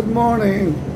Good morning.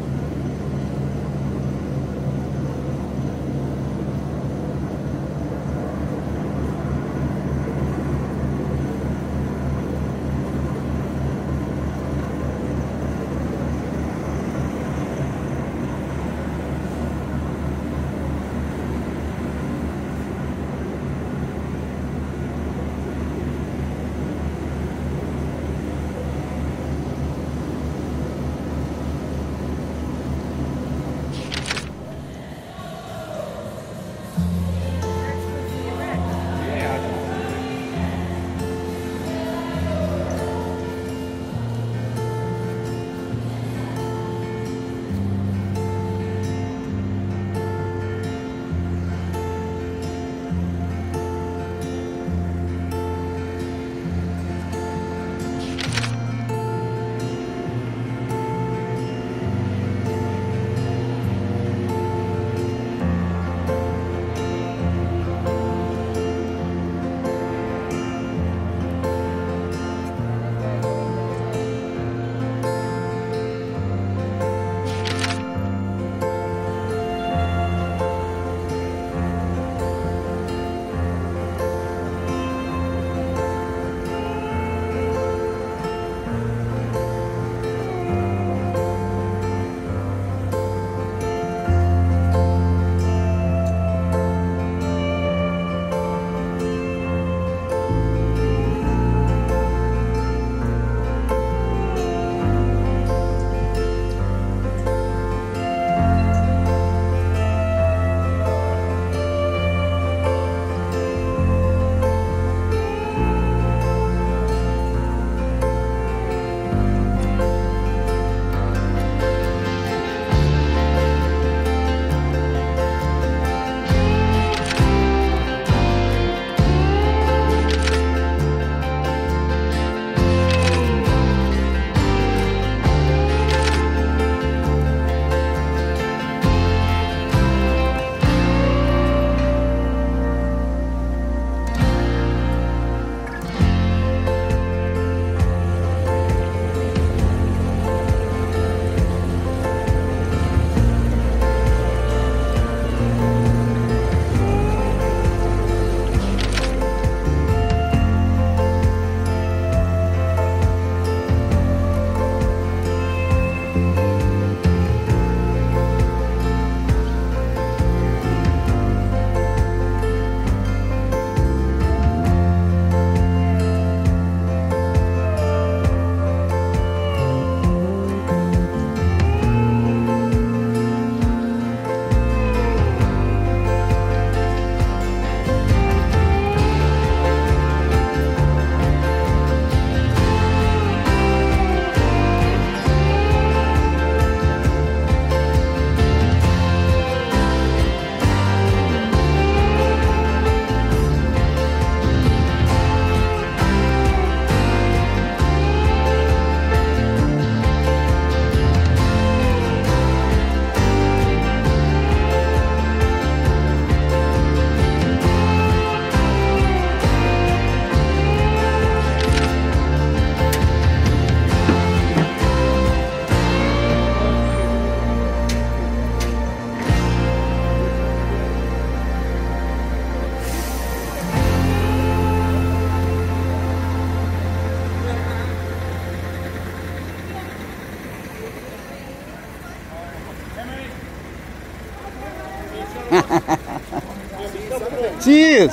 Cheers!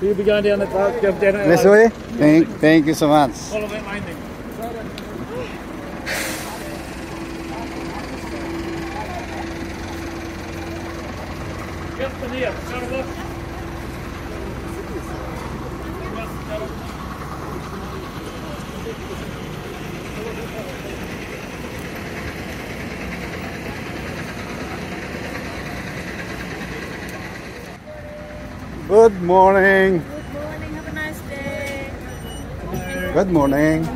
Will you be going down the park? Go down This way? Thank, thank you so much. Follow that lane then. Get the morning. Good morning, have a nice day. Good morning. Morning.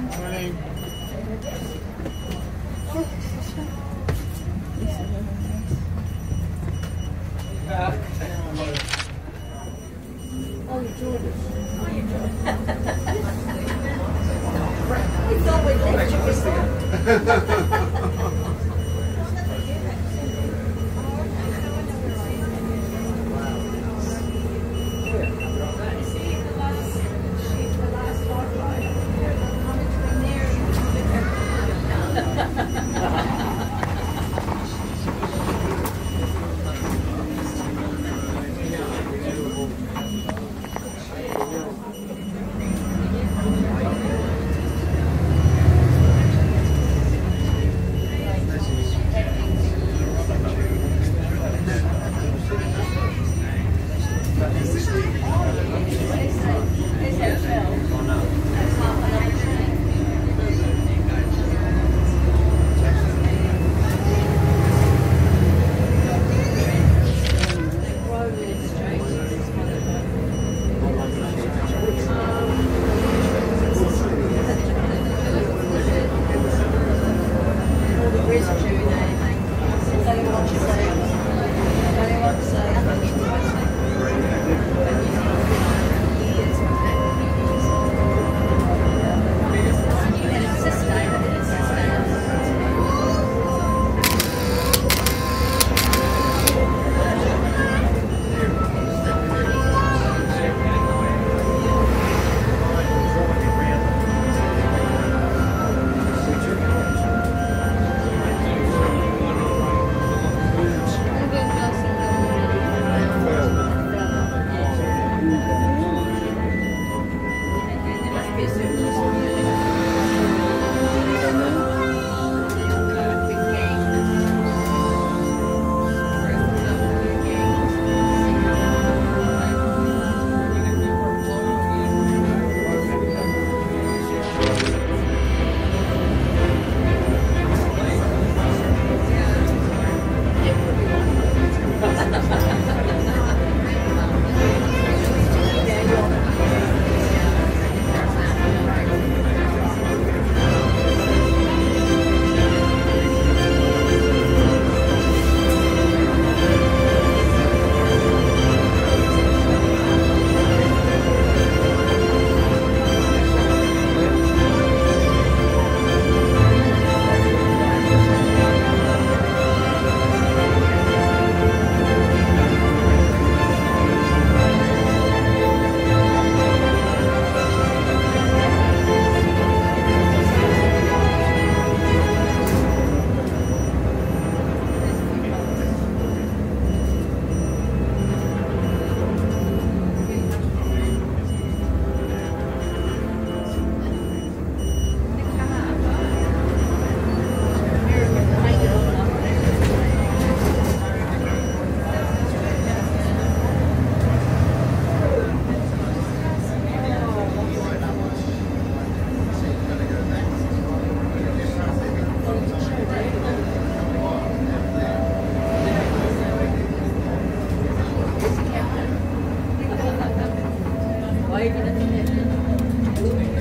வாங்கிட்டு வந்து